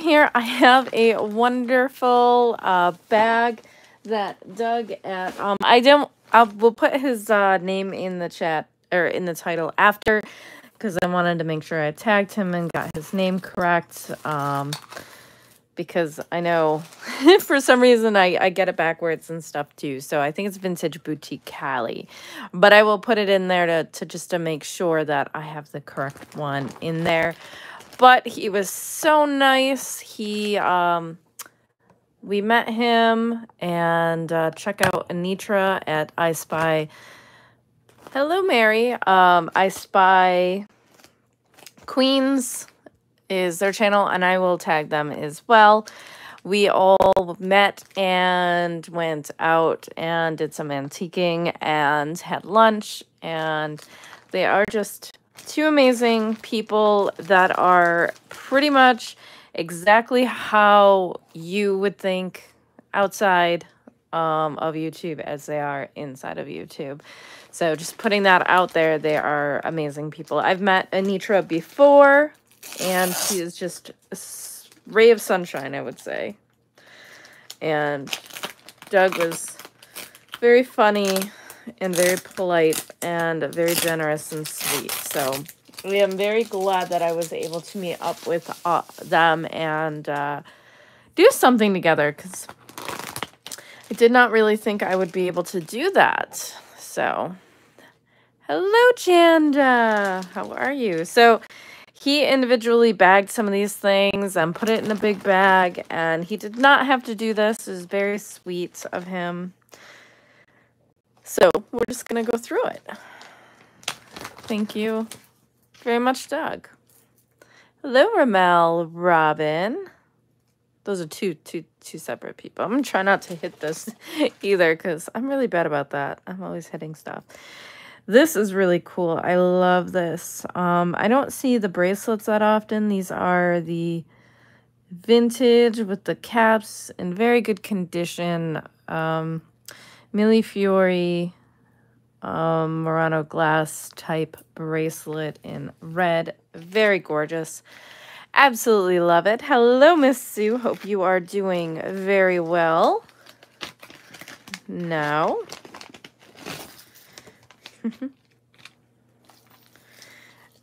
Here, I have a wonderful uh, bag that Doug at, um, I don't, I will put his uh, name in the chat, or in the title after, because I wanted to make sure I tagged him and got his name correct. Um, because I know for some reason I, I get it backwards and stuff too. So I think it's Vintage Boutique Cali. But I will put it in there to, to just to make sure that I have the correct one in there. But he was so nice. He um we met him and uh, check out Anitra at I Spy. Hello, Mary. Um, I Spy Queens is their channel, and I will tag them as well. We all met and went out and did some antiquing and had lunch, and they are just two amazing people that are pretty much exactly how you would think outside um, of YouTube as they are inside of YouTube. So just putting that out there, they are amazing people. I've met Anitra before and she is just a ray of sunshine, I would say. And Doug was very funny and very polite and very generous and sweet. So I am very glad that I was able to meet up with uh, them and uh, do something together because I did not really think I would be able to do that. So, hello, Janda. How are you? So, he individually bagged some of these things and put it in a big bag, and he did not have to do this. It was very sweet of him. So we're just going to go through it. Thank you very much, Doug. Hello, Ramel, Robin. Those are two, two, two separate people. I'm going to try not to hit this either because I'm really bad about that. I'm always hitting stuff. This is really cool. I love this. Um, I don't see the bracelets that often. These are the vintage with the caps in very good condition. Um, Millefiori um, Murano glass type bracelet in red. Very gorgeous. Absolutely love it. Hello, Miss Sue. Hope you are doing very well. Now,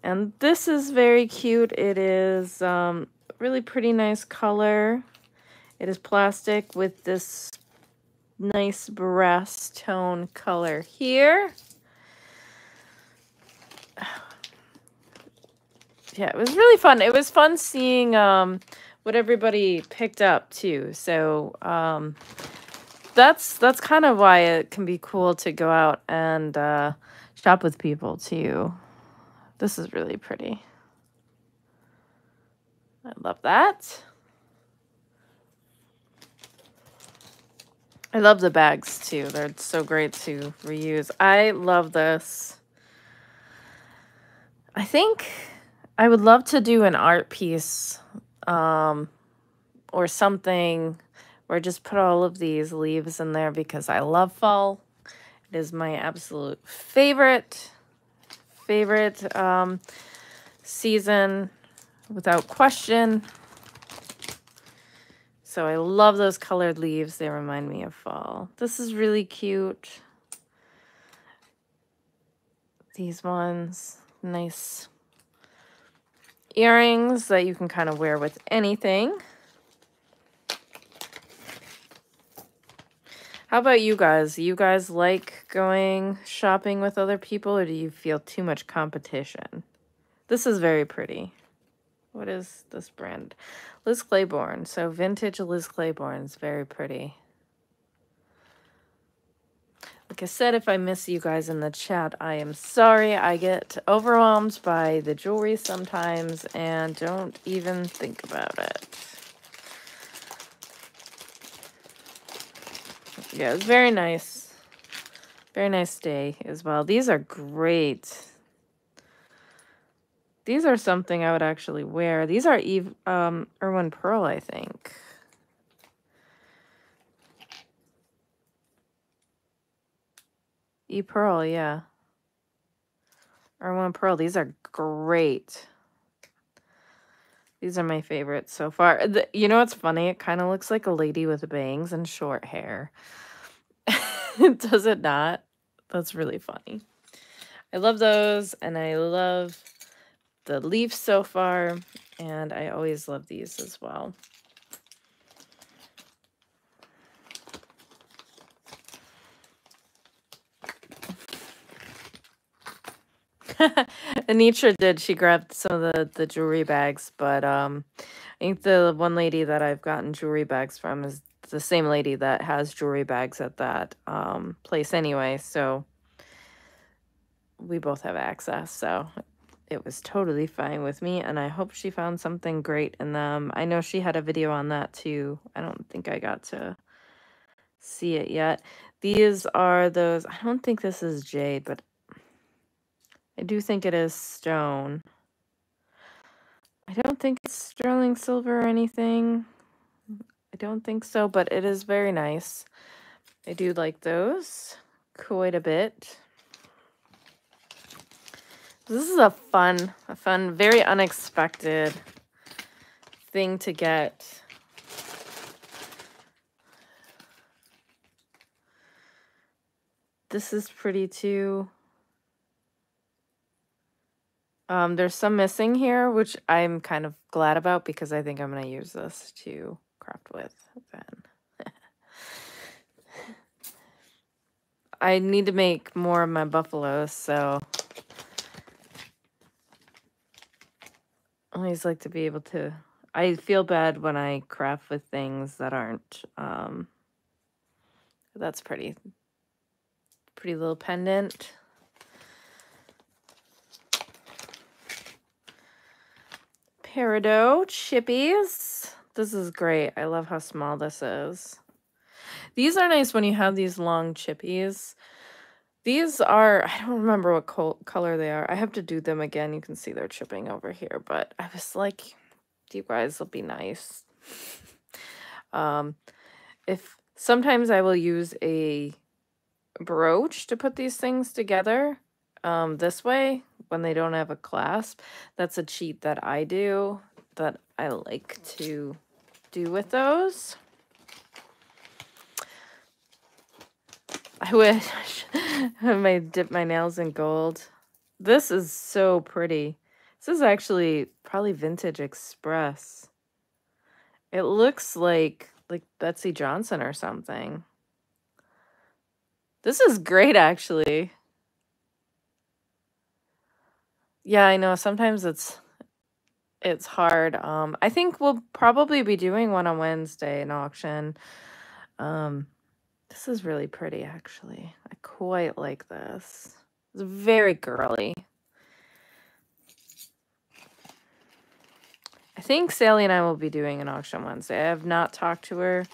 and this is very cute. It is um, really pretty nice color. It is plastic with this nice brass tone color here. Yeah, it was really fun. It was fun seeing um, what everybody picked up too. So um, that's that's kind of why it can be cool to go out and uh, shop with people too. This is really pretty. I love that. I love the bags too. They're so great to reuse. I love this. I think I would love to do an art piece um, or something where just put all of these leaves in there because I love fall. It is my absolute favorite, favorite um, season without question. So I love those colored leaves. They remind me of fall. This is really cute. These ones, nice earrings that you can kind of wear with anything. How about you guys? You guys like going shopping with other people or do you feel too much competition? This is very pretty. What is this brand? Liz Claiborne. So vintage Liz Claiborne is very pretty. Like I said, if I miss you guys in the chat, I am sorry. I get overwhelmed by the jewelry sometimes and don't even think about it. Yeah, it was very nice. Very nice day as well. These are great. These are something I would actually wear. These are Eve um Erwin Pearl, I think. E Pearl, yeah. Erwin Pearl. These are great. These are my favorites so far. The, you know what's funny? It kind of looks like a lady with bangs and short hair. Does it not? That's really funny. I love those, and I love the leaves so far, and I always love these as well. Anitra did. She grabbed some of the, the jewelry bags, but um, I think the one lady that I've gotten jewelry bags from is the same lady that has jewelry bags at that um, place anyway. So we both have access. So it was totally fine with me. And I hope she found something great in them. I know she had a video on that too. I don't think I got to see it yet. These are those, I don't think this is jade, but I do think it is stone. I don't think it's sterling silver or anything. I don't think so, but it is very nice. I do like those quite a bit. This is a fun, a fun, very unexpected thing to get. This is pretty too. Um, there's some missing here, which I'm kind of glad about because I think I'm going to use this to craft with then. I need to make more of my buffaloes, so always like to be able to I feel bad when I craft with things that aren't um that's pretty pretty little pendant. Peridot chippies. This is great. I love how small this is. These are nice when you have these long chippies. These are, I don't remember what co color they are. I have to do them again. You can see they're chipping over here, but I was like, you guys will be nice. um, if sometimes I will use a brooch to put these things together um, this way when they don't have a clasp. That's a cheat that I do that I like to do with those. I wish I may dip my nails in gold. This is so pretty. This is actually probably Vintage Express. It looks like like Betsey Johnson or something. This is great actually. Yeah, I know. Sometimes it's it's hard. Um, I think we'll probably be doing one on Wednesday, an auction. Um, this is really pretty, actually. I quite like this. It's very girly. I think Sally and I will be doing an auction Wednesday. I have not talked to her,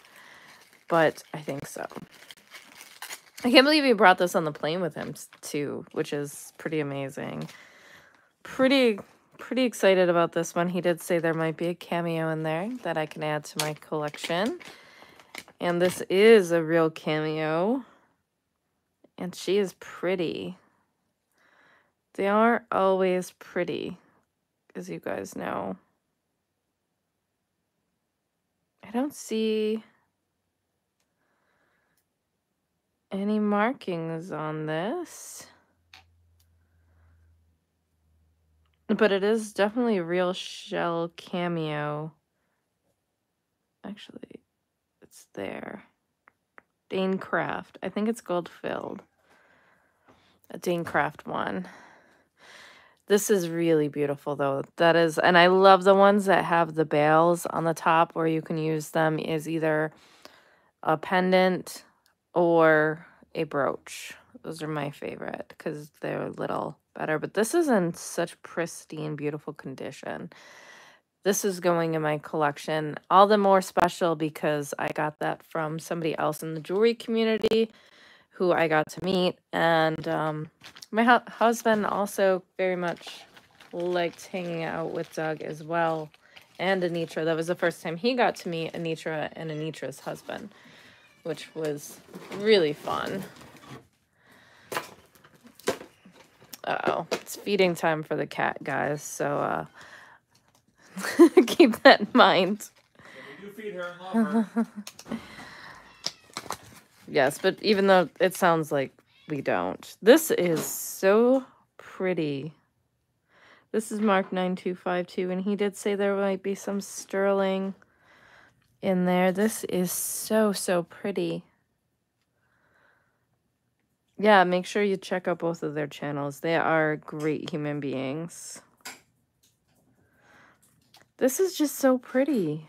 but I think so. I can't believe he brought this on the plane with him, too, which is pretty amazing pretty pretty excited about this one. He did say there might be a cameo in there that I can add to my collection. And this is a real cameo. And she is pretty. They are always pretty, as you guys know. I don't see any markings on this. But it is definitely a real shell cameo. Actually, there. Danecraft. I think it's gold filled. A Danecraft one. This is really beautiful though. That is, and I love the ones that have the bales on the top where you can use them as either a pendant or a brooch. Those are my favorite because they're a little better. But this is in such pristine, beautiful condition. This is going in my collection. All the more special because I got that from somebody else in the jewelry community who I got to meet. And um, my hu husband also very much liked hanging out with Doug as well. And Anitra. That was the first time he got to meet Anitra and Anitra's husband, which was really fun. Uh oh It's feeding time for the cat, guys. So, uh, Keep that in mind. we do feed her and love her. Yes, but even though it sounds like we don't. This is so pretty. This is Mark 9252, and he did say there might be some sterling in there. This is so, so pretty. Yeah, make sure you check out both of their channels. They are great human beings. This is just so pretty.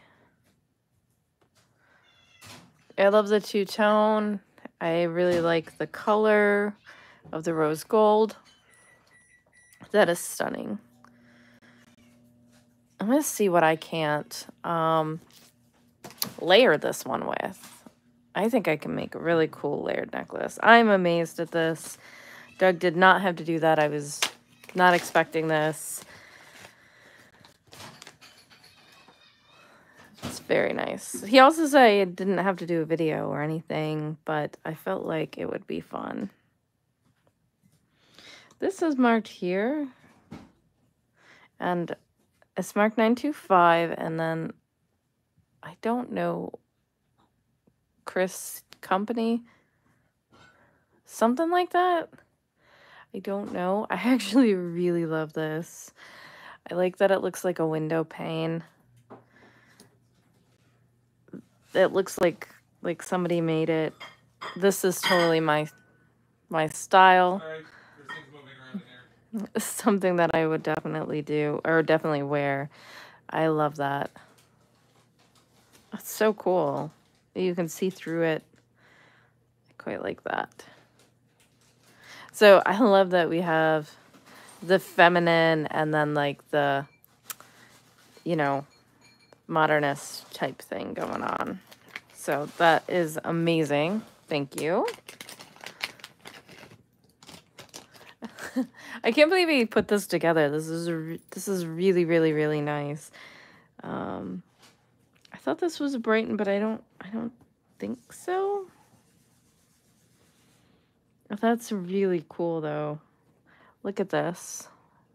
I love the two-tone. I really like the color of the rose gold. That is stunning. I'm going to see what I can't um, layer this one with. I think I can make a really cool layered necklace. I'm amazed at this. Doug did not have to do that. I was not expecting this. Very nice. He also said I didn't have to do a video or anything, but I felt like it would be fun. This is marked here. And it's marked 925, and then I don't know Chris Company. Something like that. I don't know. I actually really love this. I like that it looks like a window pane. It looks like like somebody made it. This is totally my my style. Alright, there's things moving around in here. something that I would definitely do or definitely wear. I love that. It's so cool. You can see through it. I quite like that. So I love that we have the feminine and then like the, you know, modernist type thing going on. So that is amazing. Thank you. I can't believe he put this together. This is this is really really really nice. Um, I thought this was a Brighton, but I don't I don't think so. That's really cool though. Look at this.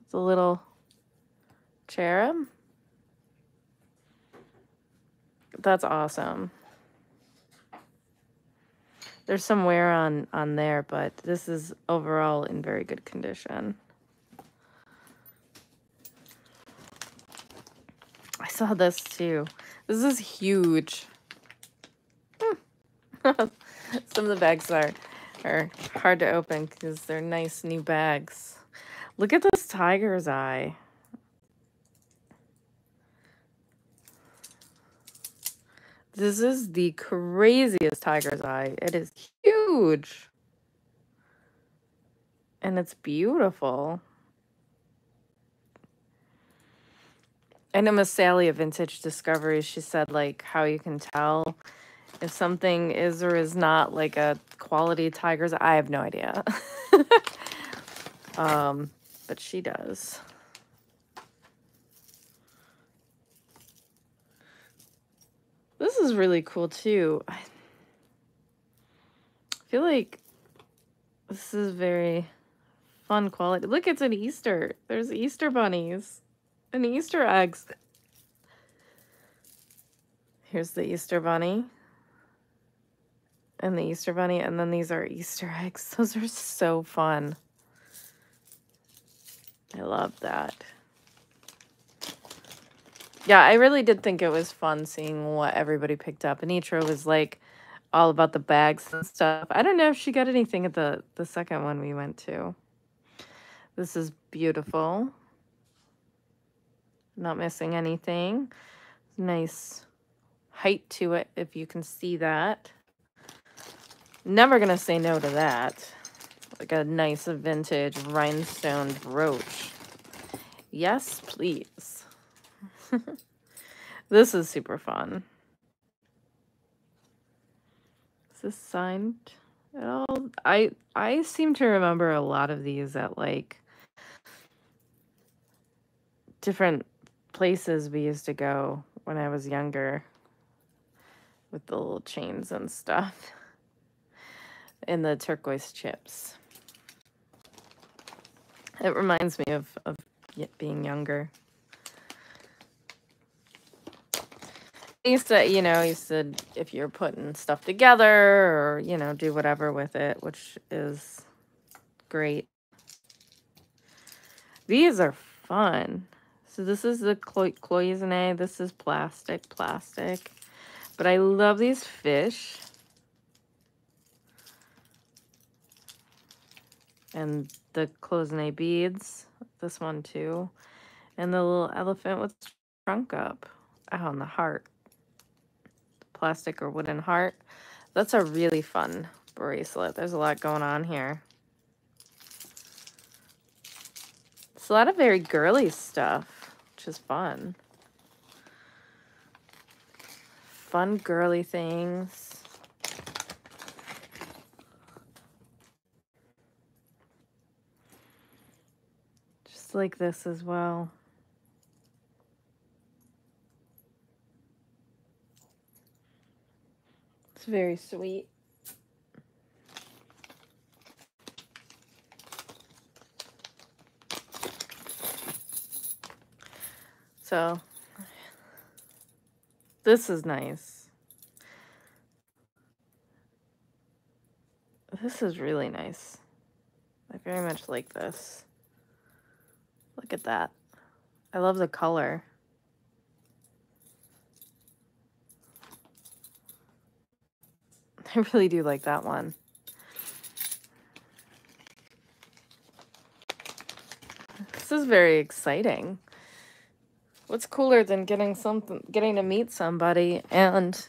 It's a little cherub. That's awesome. There's some wear on on there, but this is overall in very good condition. I saw this too. This is huge. Some of the bags are are hard to open because they're nice new bags. Look at this tiger's eye. This is the craziest tiger's eye. It is huge. And it's beautiful. I know Miss Sally of Vintage Discoveries, she said like how you can tell if something is or is not like a quality tiger's eye. I have no idea. um, but she does. This is really cool too. I feel like this is very fun quality. Look, it's an Easter. There's Easter bunnies and Easter eggs. Here's the Easter bunny. And the Easter bunny. And then these are Easter eggs. Those are so fun. I love that yeah, I really did think it was fun seeing what everybody picked up. Anitra was like all about the bags and stuff. I don't know if she got anything at the, the second one we went to. This is beautiful. Not missing anything. Nice height to it, if you can see that. Never going to say no to that. Like a nice vintage rhinestone brooch. Yes, please. this is super fun. Is this signed at all? I I seem to remember a lot of these at like different places we used to go when I was younger with the little chains and stuff and the turquoise chips. It reminds me of, of being younger. He said, you know, he said if you're putting stuff together or, you know, do whatever with it, which is great. These are fun. So this is the clo cloisonne. This is plastic, plastic. But I love these fish. And the cloisonne beads. This one too. And the little elephant with trunk up. Oh, and the heart. Plastic or wooden heart. That's a really fun bracelet. There's a lot going on here. It's a lot of very girly stuff, which is fun. Fun girly things. Just like this as well. Very sweet. So, this is nice. This is really nice. I very much like this. Look at that. I love the color. I really do like that one. This is very exciting. What's cooler than getting something, getting to meet somebody and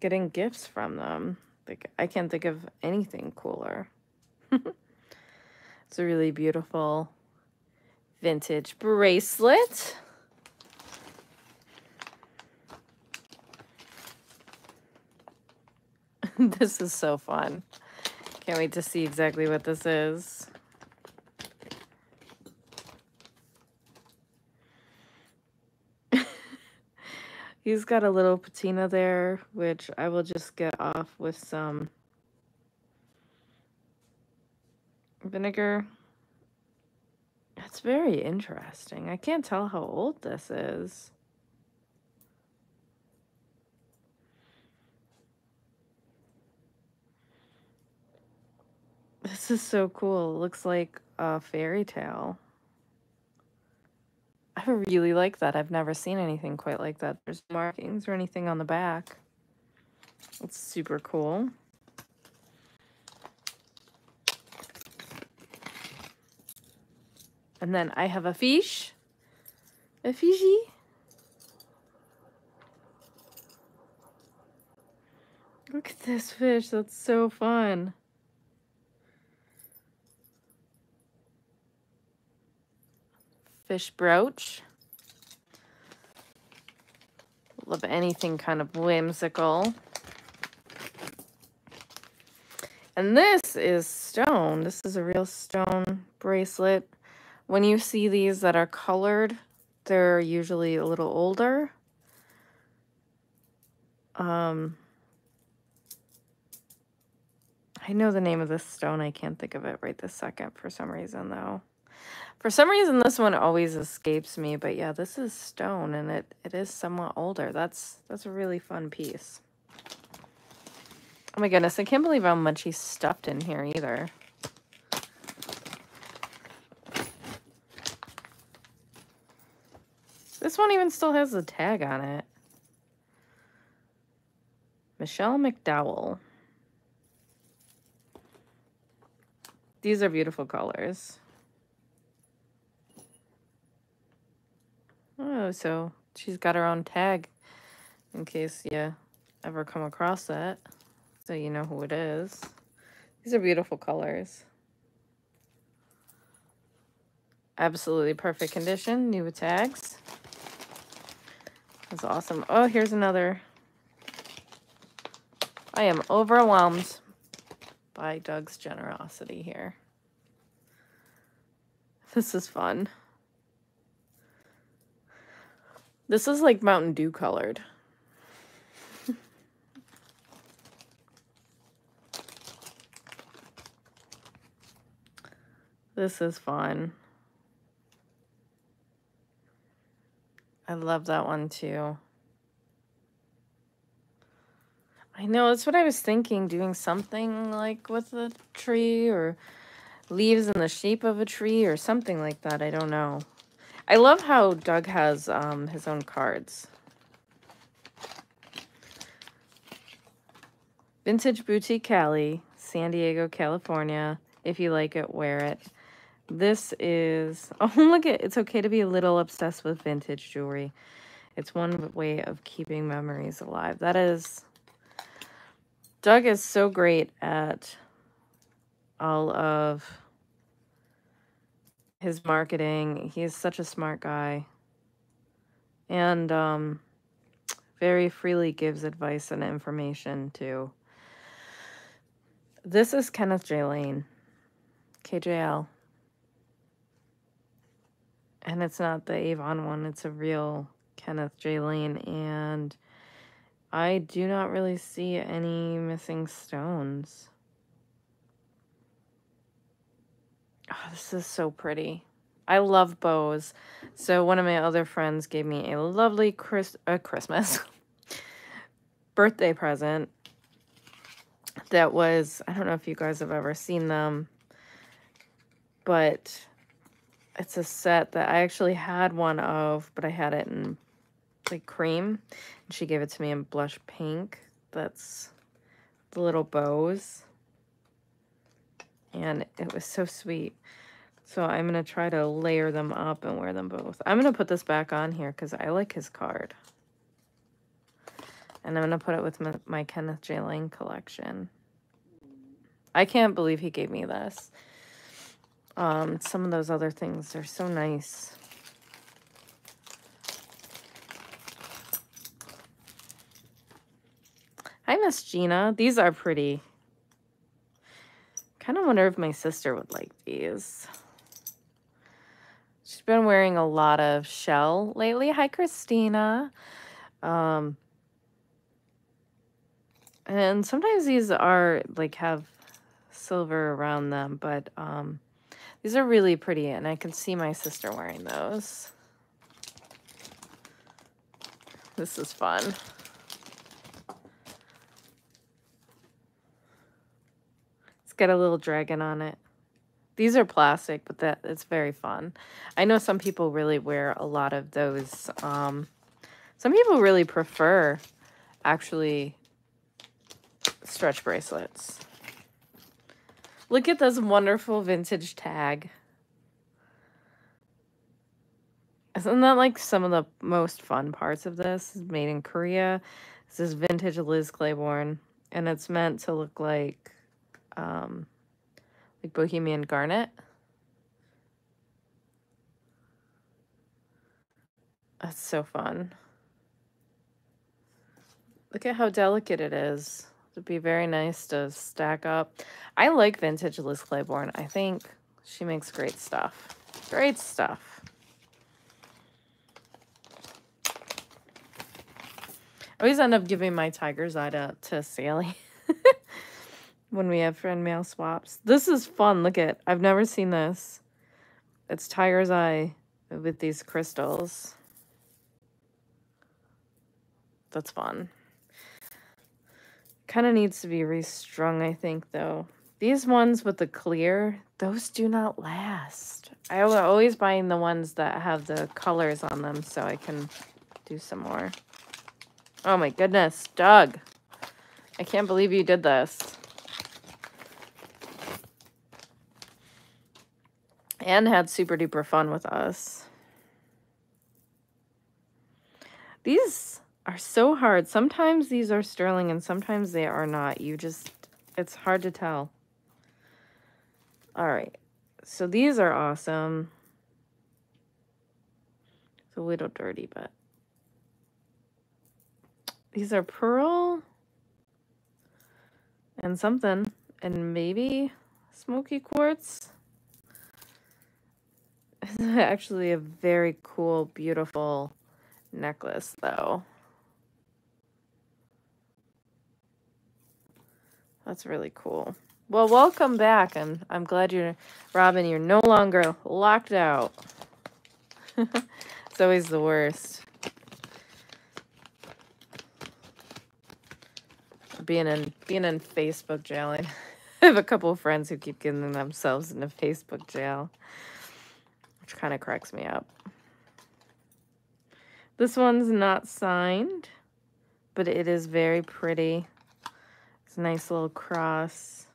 getting gifts from them? Like I can't think of anything cooler. it's a really beautiful vintage bracelet. this is so fun. Can't wait to see exactly what this is. He's got a little patina there, which I will just get off with some vinegar. It's very interesting. I can't tell how old this is. This is so cool. It looks like a fairy tale. I really like that. I've never seen anything quite like that. There's markings or anything on the back. It's super cool. And then I have a fish. A fishy. Look at this fish. That's so fun. Fish brooch. Love anything kind of whimsical. And this is stone. This is a real stone bracelet. When you see these that are colored, they're usually a little older. Um, I know the name of this stone. I can't think of it right this second for some reason, though. For some reason, this one always escapes me, but yeah, this is stone, and it, it is somewhat older. That's, that's a really fun piece. Oh my goodness, I can't believe how much he's stuffed in here either. This one even still has the tag on it. Michelle McDowell. These are beautiful colors. Oh, so she's got her own tag in case you ever come across that. So you know who it is. These are beautiful colors. Absolutely perfect condition. New tags. That's awesome. Oh, here's another. I am overwhelmed by Doug's generosity here. This is fun. This is like Mountain Dew colored. this is fun. I love that one too. I know, that's what I was thinking, doing something like with a tree or leaves in the shape of a tree or something like that. I don't know. I love how Doug has um, his own cards. Vintage Boutique Cali, San Diego, California. If you like it, wear it. This is, oh, look at, it's okay to be a little obsessed with vintage jewelry. It's one way of keeping memories alive. That is, Doug is so great at all of his marketing. He is such a smart guy. And um, very freely gives advice and information too. This is Kenneth J. Lane, KJL. And it's not the Avon one, it's a real Kenneth J. Lane. And I do not really see any missing stones. Oh, this is so pretty. I love bows. So one of my other friends gave me a lovely Chris uh, Christmas birthday present that was, I don't know if you guys have ever seen them, but it's a set that I actually had one of, but I had it in like cream. And she gave it to me in blush pink. That's the little bows. And it was so sweet. So I'm going to try to layer them up and wear them both. I'm going to put this back on here because I like his card. And I'm going to put it with my, my Kenneth J. Lane collection. I can't believe he gave me this. Um, some of those other things are so nice. Hi, Miss Gina. These are pretty. Kind of wonder if my sister would like these. She's been wearing a lot of shell lately. Hi, Christina. Um, and sometimes these are like have silver around them, but um, these are really pretty, and I can see my sister wearing those. This is fun. It's a little dragon on it. These are plastic, but that it's very fun. I know some people really wear a lot of those. Um, some people really prefer actually stretch bracelets. Look at this wonderful vintage tag. Isn't that like some of the most fun parts of this? It's made in Korea. This is vintage Liz Claiborne. And it's meant to look like um, like Bohemian Garnet. That's so fun. Look at how delicate it is. It'd be very nice to stack up. I like vintage Liz Claiborne. I think she makes great stuff. Great stuff. I always end up giving my tiger's eye to, to Sally when we have friend mail swaps. This is fun. Look at I've never seen this. It's tiger's eye with these crystals. That's fun. Kind of needs to be restrung, I think, though. These ones with the clear, those do not last. I was always buying the ones that have the colors on them so I can do some more. Oh my goodness, Doug. I can't believe you did this. And had super duper fun with us. These are so hard. Sometimes these are sterling and sometimes they are not. You just, it's hard to tell. All right. So these are awesome. It's a little dirty, but these are pearl and something and maybe smoky quartz. It's actually a very cool, beautiful necklace though. That's really cool. Well, welcome back. I'm, I'm glad you're, Robin, you're no longer locked out. it's always the worst. being in being in Facebook jail. I have a couple of friends who keep getting themselves into Facebook jail, which kind of cracks me up. This one's not signed, but it is very pretty. It's a nice little cross.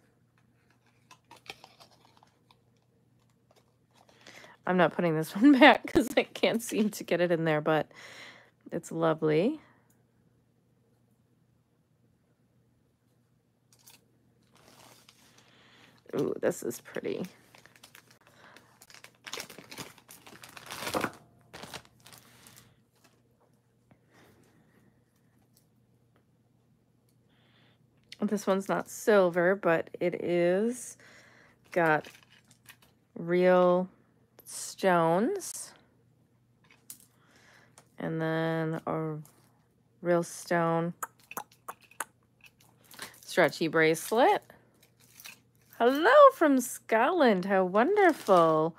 I'm not putting this one back because I can't seem to get it in there, but it's lovely. Ooh, this is pretty. This one's not silver, but it is got real stones. And then a real stone stretchy bracelet. Hello from Scotland. How wonderful.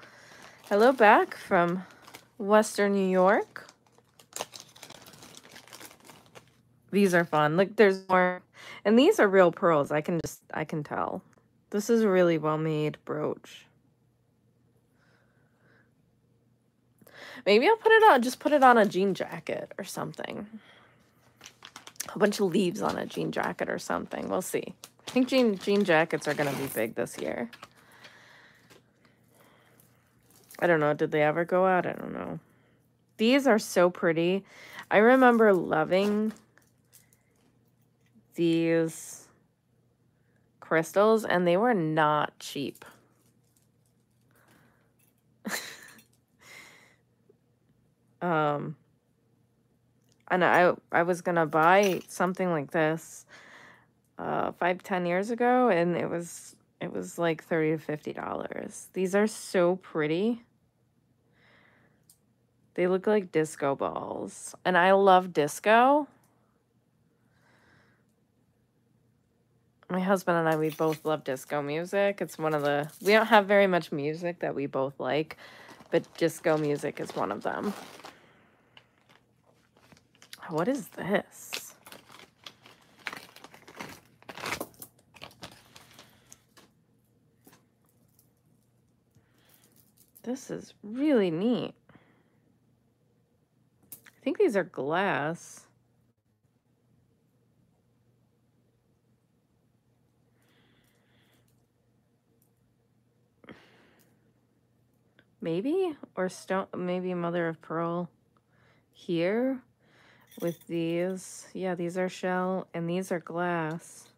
Hello back from Western New York. These are fun. Look, there's more. And these are real pearls. I can just, I can tell. This is a really well made brooch. Maybe I'll put it on, just put it on a jean jacket or something. A bunch of leaves on a jean jacket or something. We'll see. I think jean, jean jackets are going to be big this year. I don't know. Did they ever go out? I don't know. These are so pretty. I remember loving these crystals and they were not cheap. Um, and I I was gonna buy something like this uh five ten years ago and it was it was like 30 to 50 dollars. These are so pretty. They look like disco balls and i love disco my husband and i we both love disco music it's one of the we don't have very much music that we both like but disco music is one of them what is this? This is really neat. I think these are glass. Maybe? Or stone, maybe mother of pearl here with these. Yeah, these are shell and these are glass.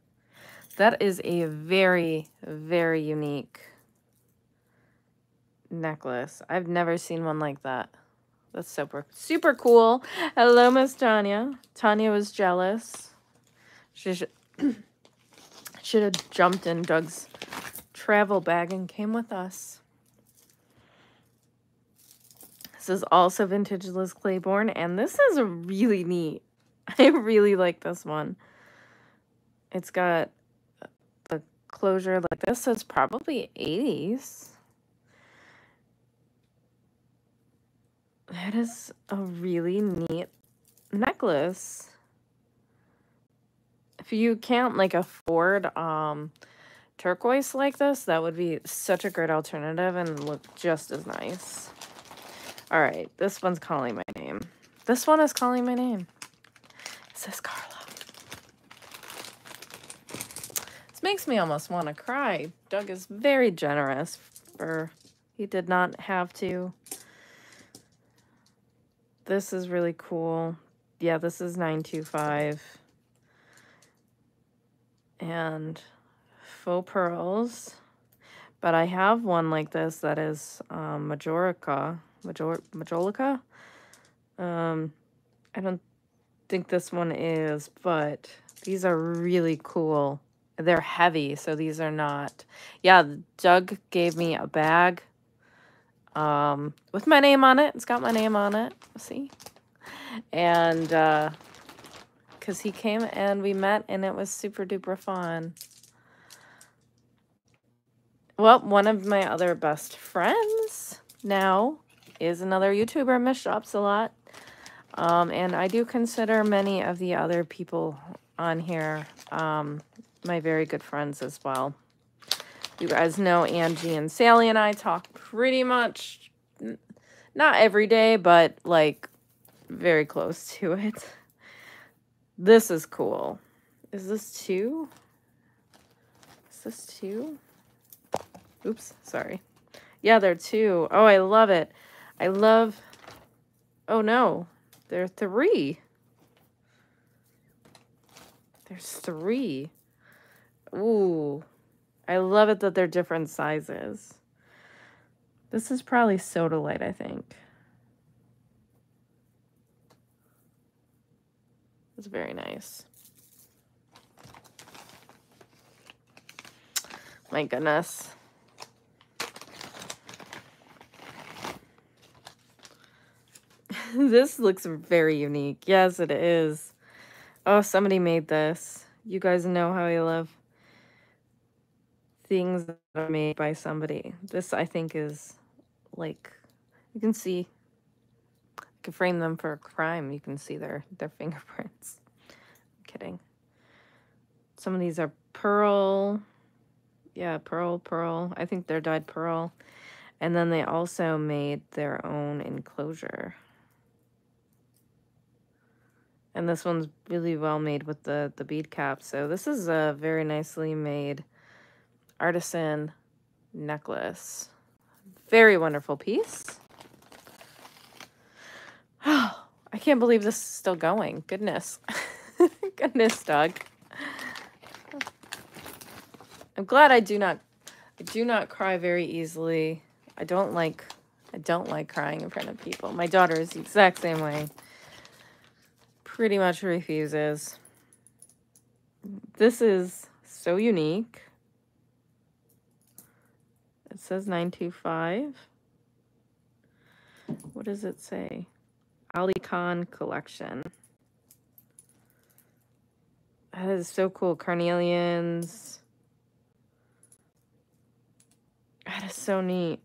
That is a very, very unique necklace. I've never seen one like that. That's super, super cool. Hello, Miss Tanya. Tanya was jealous. She should, should have jumped in Doug's travel bag and came with us. This is also vintage Liz Claiborne, and this is really neat. I really like this one. It's got the closure like this, so it's probably 80s. That is a really neat necklace. If you can't like afford um turquoise like this, that would be such a great alternative and look just as nice. All right, this one's calling my name. This one is calling my name. It says Carla. This makes me almost want to cry. Doug is very generous for he did not have to. This is really cool. Yeah, this is 925. And faux pearls. But I have one like this that is um, Majorica Major Majolica. Um, I don't think this one is, but these are really cool. They're heavy, so these are not. Yeah, Doug gave me a bag um, with my name on it. It's got my name on it. See? And uh, because he came and we met, and it was super duper fun. Well, one of my other best friends now is another YouTuber, Miss Shops a lot. Um, and I do consider many of the other people on here. Um, my very good friends as well. You guys know Angie and Sally and I talk pretty much, not every day, but like very close to it. This is cool. Is this two? Is this two? Oops, sorry. Yeah, they're two. Oh, I love it. I love... Oh, no. They're three. There's three. Ooh. I love it that they're different sizes. This is probably Sodalite, I think. It's very nice. My goodness. this looks very unique. Yes, it is. Oh, somebody made this. You guys know how I love things that are made by somebody. This, I think, is like, you can see, you can frame them for a crime. You can see their, their fingerprints. I'm kidding. Some of these are pearl. Yeah, pearl, pearl. I think they're dyed pearl. And then they also made their own enclosure. And this one's really well made with the, the bead cap. So this is a very nicely made artisan necklace. Very wonderful piece. Oh, I can't believe this is still going. Goodness. Goodness, Doug. I'm glad I do not I do not cry very easily. I don't like I don't like crying in front of people. My daughter is the exact same way pretty much refuses. This is so unique. It says 925. What does it say? Ali Khan collection. That is so cool. Carnelians. That is so neat.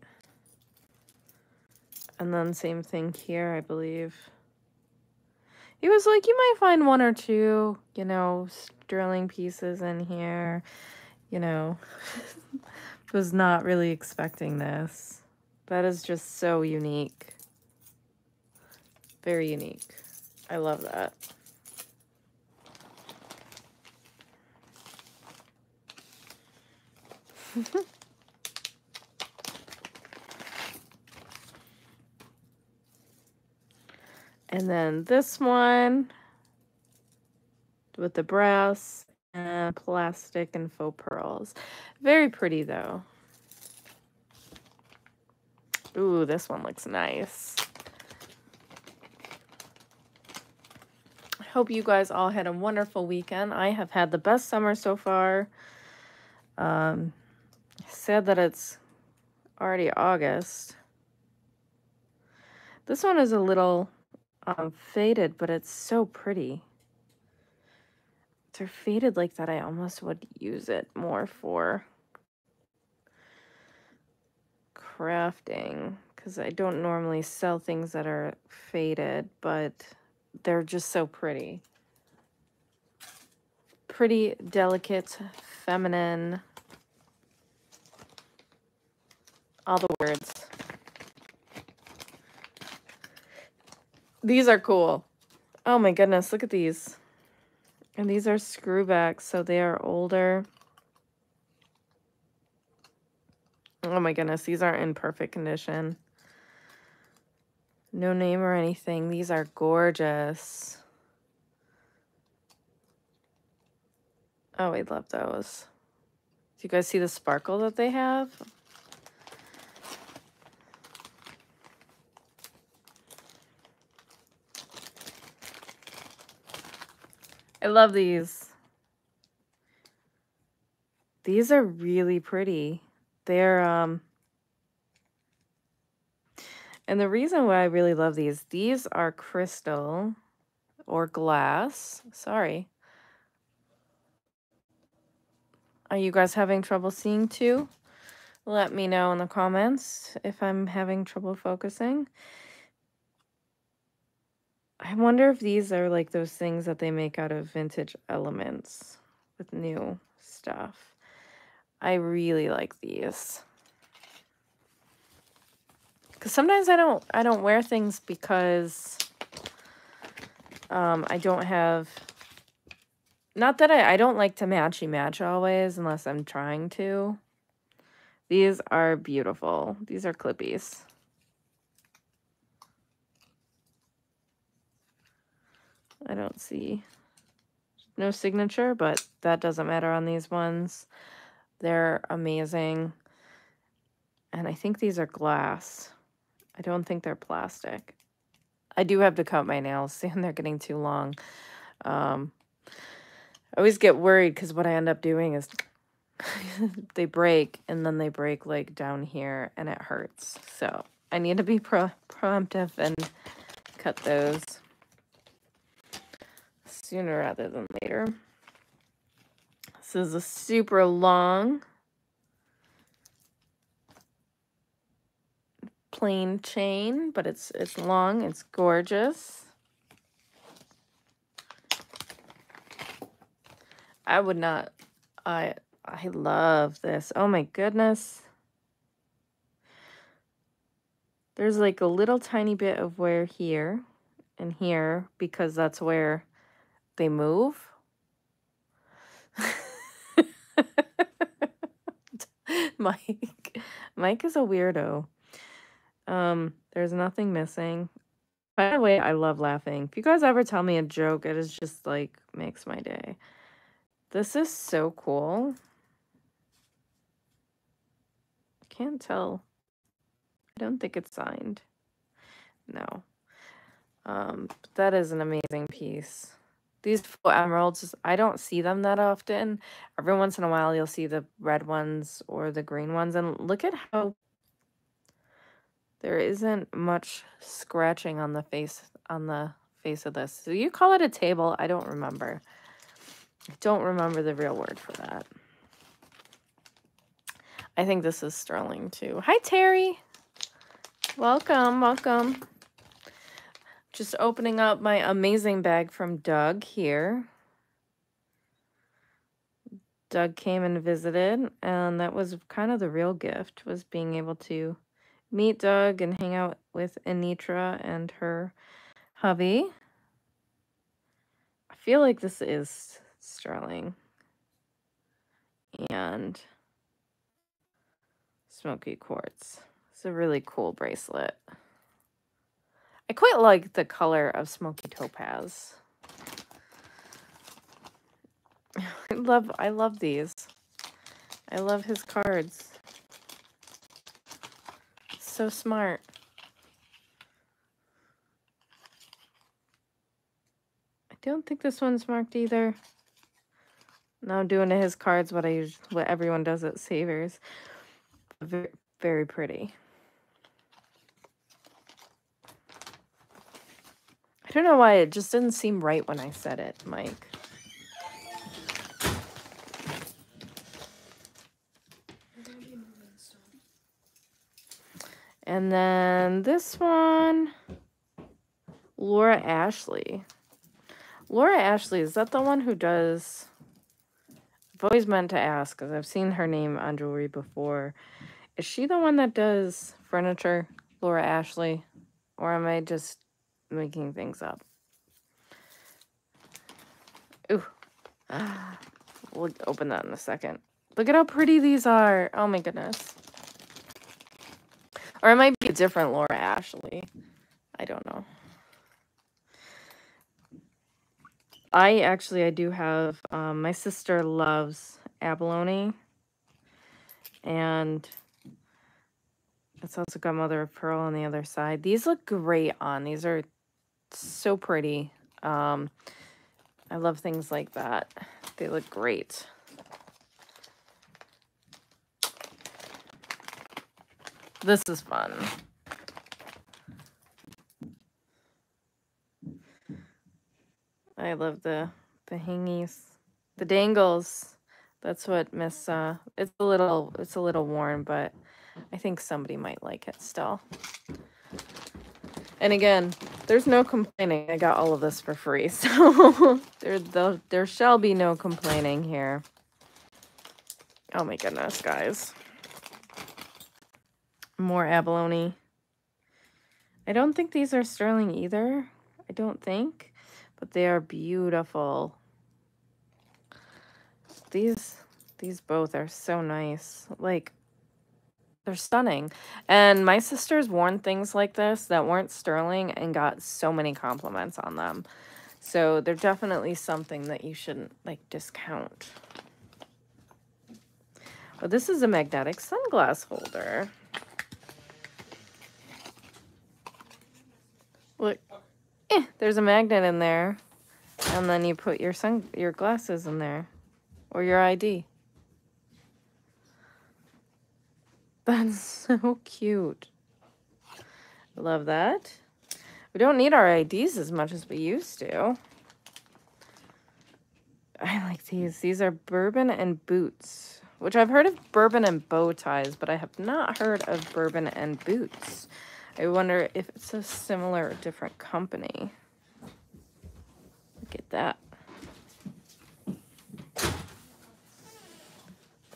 And then same thing here, I believe. He was like, you might find one or two, you know, sterling pieces in here. You know, was not really expecting this. That is just so unique. Very unique. I love that. And then this one with the brass and plastic and faux pearls. Very pretty though. Ooh, this one looks nice. I hope you guys all had a wonderful weekend. I have had the best summer so far. Um, sad that it's already August. This one is a little um, faded, but it's so pretty. They're faded like that. I almost would use it more for crafting because I don't normally sell things that are faded, but they're just so pretty. Pretty, delicate, feminine. All the words. These are cool. Oh my goodness, look at these. And these are screwbacks, so they are older. Oh my goodness, these aren't in perfect condition. No name or anything. These are gorgeous. Oh, I love those. Do you guys see the sparkle that they have? I love these. These are really pretty. They're, um, and the reason why I really love these, these are crystal or glass. Sorry. Are you guys having trouble seeing too? Let me know in the comments if I'm having trouble focusing. I wonder if these are like those things that they make out of vintage elements with new stuff. I really like these. Cuz sometimes I don't I don't wear things because um I don't have not that I I don't like to matchy match always unless I'm trying to. These are beautiful. These are clippies. I don't see no signature, but that doesn't matter on these ones. They're amazing. And I think these are glass. I don't think they're plastic. I do have to cut my nails, and they're getting too long. Um, I always get worried because what I end up doing is they break and then they break like down here and it hurts. So I need to be pro proactive and cut those sooner rather than later. This is a super long plain chain, but it's it's long, it's gorgeous. I would not I I love this. Oh my goodness. There's like a little tiny bit of wear here and here because that's where they move. Mike. Mike is a weirdo. Um, there's nothing missing. By the way, I love laughing. If you guys ever tell me a joke, it is just like makes my day. This is so cool. Can't tell. I don't think it's signed. No. Um, that is an amazing piece. These emeralds, I don't see them that often. Every once in a while, you'll see the red ones or the green ones. And look at how there isn't much scratching on the face on the face of this. So you call it a table? I don't remember. I don't remember the real word for that. I think this is sterling too. Hi, Terry. Welcome, welcome. Just opening up my amazing bag from Doug here. Doug came and visited, and that was kind of the real gift, was being able to meet Doug and hang out with Anitra and her hubby. I feel like this is sterling. And smoky quartz. It's a really cool bracelet. I quite like the color of Smoky Topaz. I love I love these. I love his cards. So smart. I don't think this one's marked either. Now I'm doing his cards what I what everyone does at Savers. Very, very pretty. I don't know why it just didn't seem right when I said it, Mike. And then this one, Laura Ashley. Laura Ashley, is that the one who does... I've always meant to ask because I've seen her name on jewelry before. Is she the one that does furniture, Laura Ashley? Or am I just making things up. Ooh. We'll open that in a second. Look at how pretty these are. Oh my goodness. Or it might be a different Laura Ashley. I don't know. I actually, I do have, um, my sister loves abalone. And it's also got mother of pearl on the other side. These look great on. These are so pretty. Um, I love things like that. They look great. This is fun. I love the the hangies, the dangles. That's what Miss. Uh, it's a little it's a little worn, but I think somebody might like it still. And again, there's no complaining. I got all of this for free, so there, the, there shall be no complaining here. Oh my goodness, guys. More abalone. I don't think these are sterling either. I don't think. But they are beautiful. These these both are so nice. Like they're stunning. And my sisters worn things like this that weren't sterling and got so many compliments on them. So they're definitely something that you shouldn't like discount. Oh, this is a magnetic sunglass holder. Look, eh, there's a magnet in there. And then you put your sun your glasses in there. Or your ID. That's so cute. Love that. We don't need our IDs as much as we used to. I like these. These are bourbon and boots, which I've heard of bourbon and bow ties, but I have not heard of bourbon and boots. I wonder if it's a similar or different company. Look at that.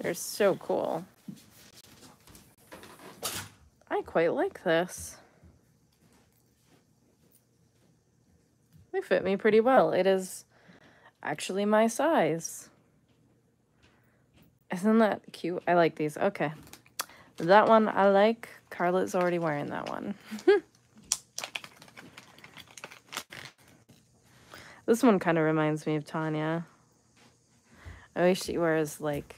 They're so cool. I quite like this. They fit me pretty well. It is actually my size. Isn't that cute? I like these. Okay. That one I like. Carla's already wearing that one. this one kind of reminds me of Tanya. I wish she wears like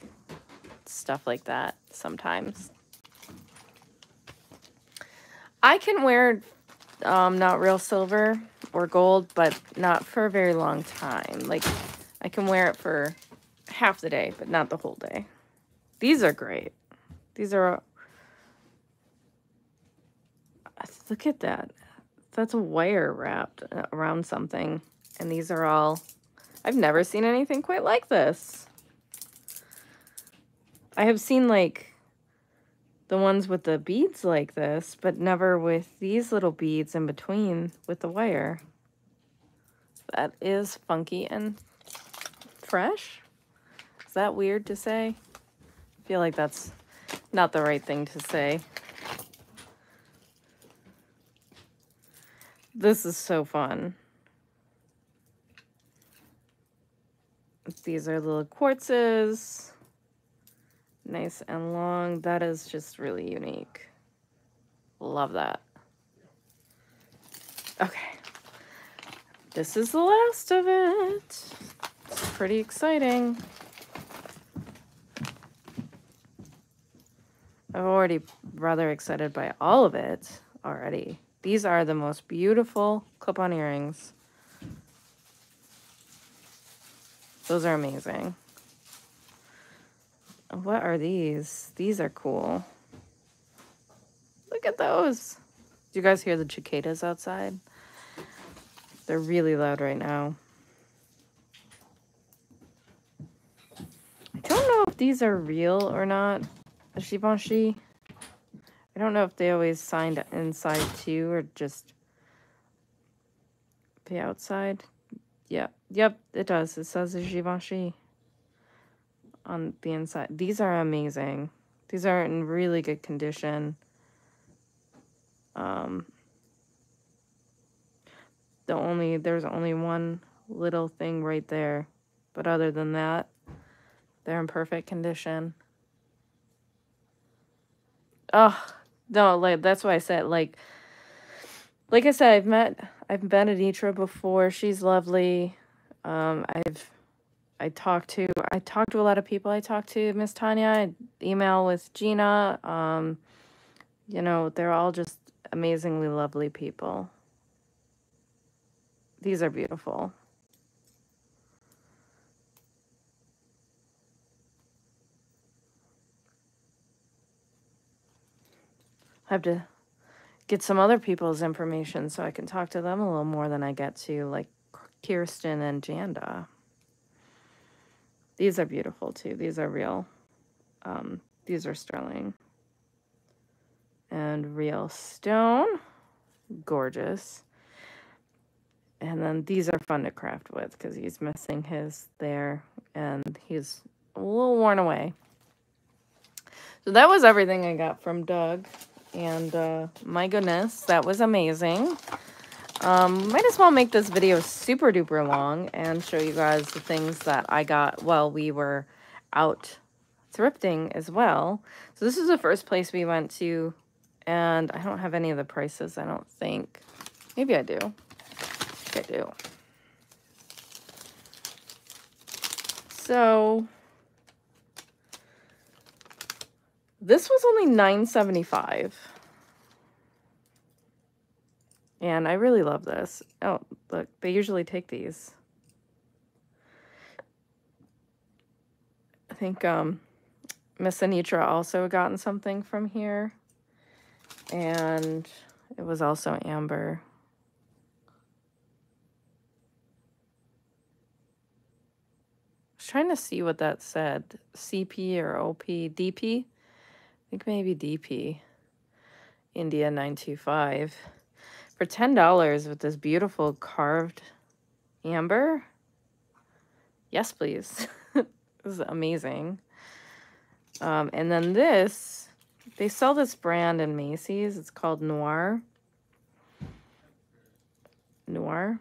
stuff like that sometimes. I can wear um, not real silver or gold, but not for a very long time. Like, I can wear it for half the day, but not the whole day. These are great. These are... Look at that. That's a wire wrapped around something. And these are all... I've never seen anything quite like this. I have seen, like, the ones with the beads like this, but never with these little beads in between with the wire. That is funky and fresh. Is that weird to say? I feel like that's not the right thing to say. This is so fun. These are little quartzes nice and long. That is just really unique. Love that. Okay. This is the last of it. It's pretty exciting. I'm already rather excited by all of it already. These are the most beautiful clip-on earrings. Those are amazing. What are these? These are cool. Look at those. Do you guys hear the cicadas outside? They're really loud right now. I don't know if these are real or not. A Givenchy. I don't know if they always signed inside too or just the outside. Yep. Yep, it does. It says a Givenchy on the inside. These are amazing. These are in really good condition. Um, the only, there's only one little thing right there. But other than that, they're in perfect condition. Oh, no, like, that's why I said, like, like I said, I've met, I've been Anitra before. She's lovely. Um, I've I talked to I talked to a lot of people. I talked to Miss Tanya. I email with Gina. Um, you know, they're all just amazingly lovely people. These are beautiful. I have to get some other people's information so I can talk to them a little more than I get to, like Kirsten and Janda. These are beautiful too. These are real. Um, these are sterling. And real stone. gorgeous. And then these are fun to craft with because he's missing his there and he's a little worn away. So that was everything I got from Doug. And uh, my goodness, that was amazing. Um, might as well make this video super duper long and show you guys the things that I got while we were out thrifting as well. So this is the first place we went to and I don't have any of the prices, I don't think. Maybe I do. I, I do. So this was only 9.75. And I really love this. Oh, look, they usually take these. I think um, Miss Anitra also gotten something from here. And it was also Amber. I was trying to see what that said. CP or OP? DP? I think maybe DP. India 925 for $10 with this beautiful carved amber. Yes, please. this is amazing. Um, and then this, they sell this brand in Macy's. It's called Noir. Noir.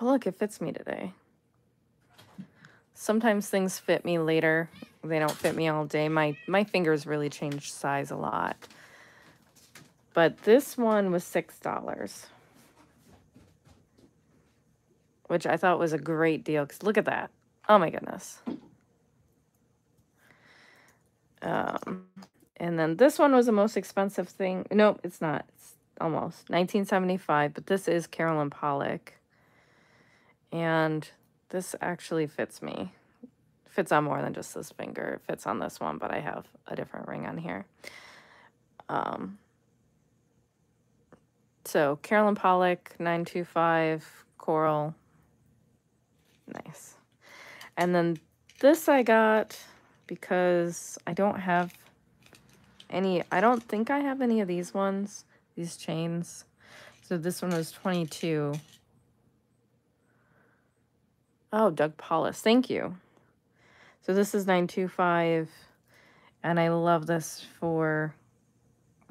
Oh, look, it fits me today. Sometimes things fit me later. They don't fit me all day. My, my fingers really change size a lot. But this one was $6. Which I thought was a great deal. Because look at that. Oh my goodness. Um, and then this one was the most expensive thing. Nope, it's not. It's almost 1975, but this is Carolyn Pollack. And this actually fits me. Fits on more than just this finger. It fits on this one, but I have a different ring on here. Um, so Carolyn Pollack, 925, Coral. Nice. And then this I got because I don't have any, I don't think I have any of these ones, these chains. So this one was 22. Oh, Doug Paulus, thank you. So this is 925, and I love this for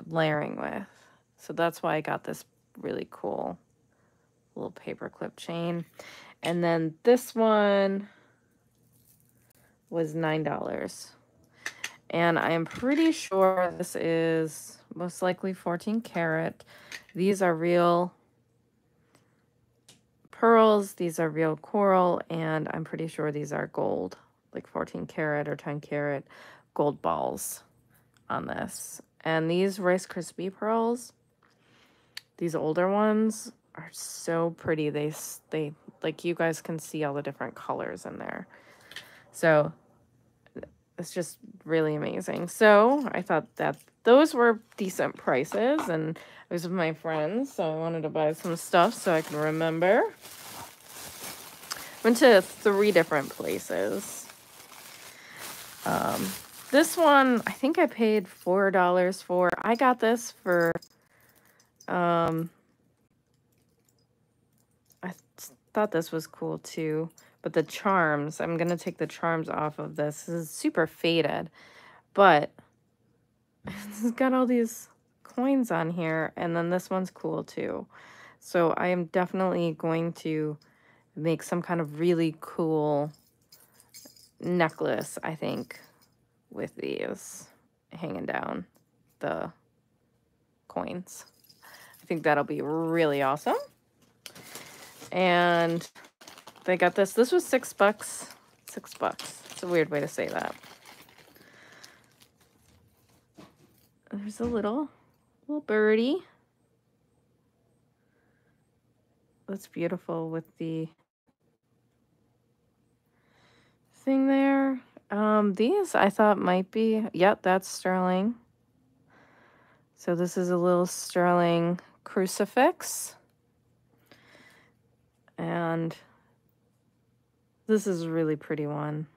layering with. So that's why I got this really cool little paperclip chain. And then this one was $9. And I am pretty sure this is most likely 14 karat. These are real pearls. These are real coral. And I'm pretty sure these are gold, like 14 karat or 10 karat gold balls on this. And these Rice Krispie pearls these older ones are so pretty. They, they, like you guys can see all the different colors in there. So it's just really amazing. So I thought that those were decent prices and I was with my friends. So I wanted to buy some stuff so I can remember. Went to three different places. Um, this one, I think I paid $4 for. I got this for um, I thought this was cool too. But the charms, I'm going to take the charms off of this. This is super faded. But it's got all these coins on here. And then this one's cool too. So I am definitely going to make some kind of really cool necklace, I think, with these hanging down the coins think that'll be really awesome. And they got this. This was six bucks. Six bucks. It's a weird way to say that. There's a little, little birdie. That's beautiful with the thing there. Um, these I thought might be, yep, that's sterling. So this is a little sterling crucifix. And this is a really pretty one.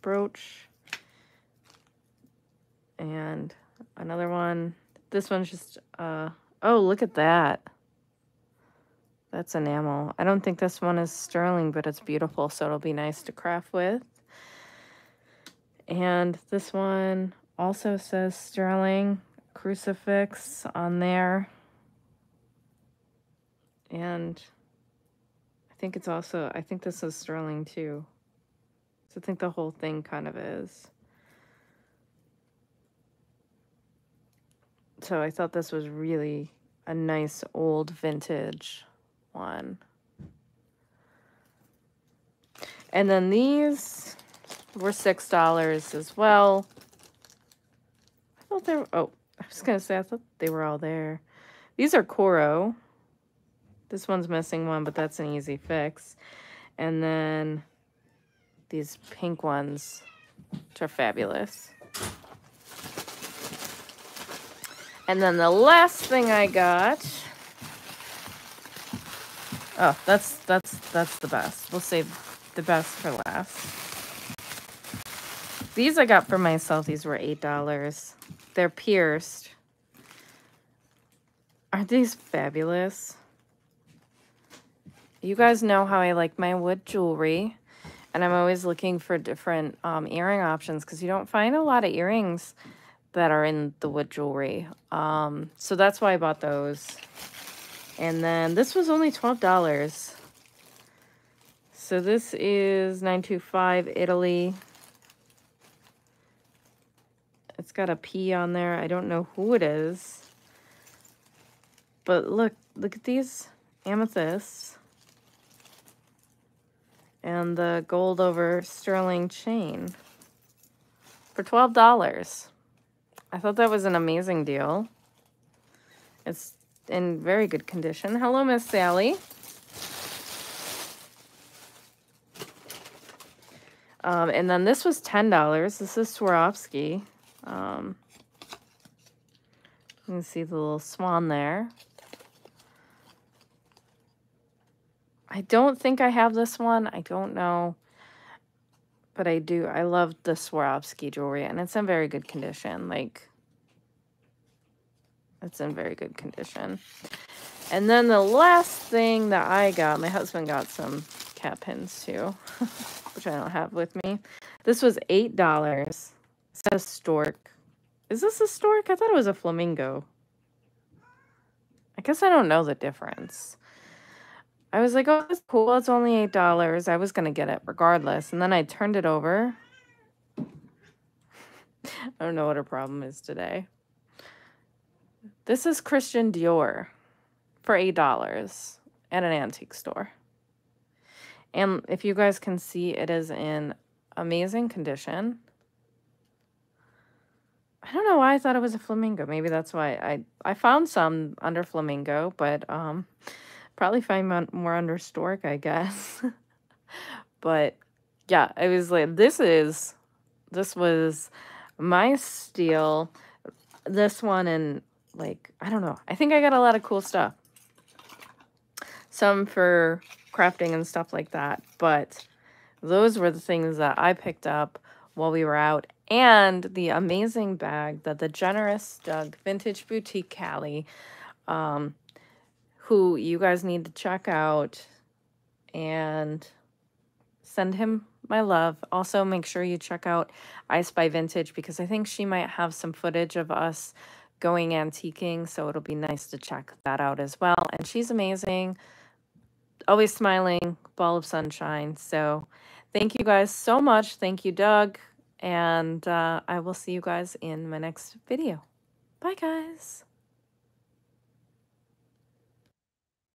Brooch. And another one. this one's just, uh, oh, look at that. That's enamel. I don't think this one is sterling, but it's beautiful, so it'll be nice to craft with. And this one also says sterling crucifix on there. And I think it's also, I think this is sterling too. So I think the whole thing kind of is. So I thought this was really a nice old vintage one. And then these were $6 as well. I thought they were, oh, I was to say, I thought they were all there. These are Coro. This one's missing one, but that's an easy fix. And then these pink ones, which are fabulous. And then the last thing I got. Oh, that's that's that's the best. We'll save the best for last. These I got for myself. These were eight dollars. They're pierced. Aren't these fabulous? You guys know how I like my wood jewelry. And I'm always looking for different um, earring options because you don't find a lot of earrings that are in the wood jewelry. Um, so that's why I bought those. And then this was only $12. So this is 925 Italy. It's got a P on there. I don't know who it is. But look, look at these amethysts. And the gold over sterling chain for $12. I thought that was an amazing deal. It's in very good condition. Hello, Miss Sally. Um, and then this was $10. This is Swarovski. Um, you can see the little swan there. I don't think I have this one. I don't know but I do. I love the Swarovski jewelry, and it's in very good condition. Like, it's in very good condition. And then the last thing that I got, my husband got some cat pins too, which I don't have with me. This was $8. It says stork. Is this a stork? I thought it was a flamingo. I guess I don't know the difference. I was like, oh, it's cool. It's only $8. I was going to get it regardless. And then I turned it over. I don't know what her problem is today. This is Christian Dior for $8 at an antique store. And if you guys can see, it is in amazing condition. I don't know why I thought it was a flamingo. Maybe that's why I I found some under flamingo, but um Probably find more under stork, I guess. but yeah, I was like, this is, this was my steal. This one and like, I don't know. I think I got a lot of cool stuff. Some for crafting and stuff like that. But those were the things that I picked up while we were out. And the amazing bag that the Generous Doug Vintage Boutique Cali um, who you guys need to check out and send him my love. Also, make sure you check out I Spy Vintage because I think she might have some footage of us going antiquing, so it'll be nice to check that out as well. And she's amazing, always smiling, ball of sunshine. So thank you guys so much. Thank you, Doug. And uh, I will see you guys in my next video. Bye, guys.